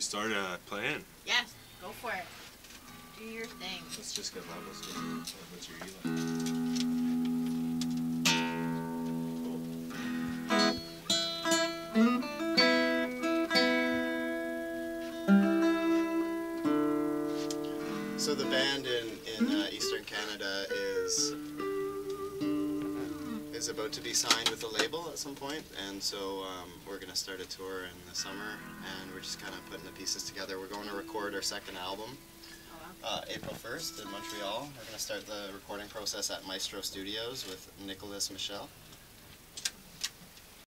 We start uh, playing. Yes, go for it. Do your thing. Let's just get levels going. What's your Eli? So the band in in uh, Eastern Canada is is about to be signed with a label at some point, and so um, we're gonna start a tour in the summer, and we're just kind of putting the pieces together. We're going to record our second album uh, April 1st in Montreal. We're gonna start the recording process at Maestro Studios with Nicholas Michel.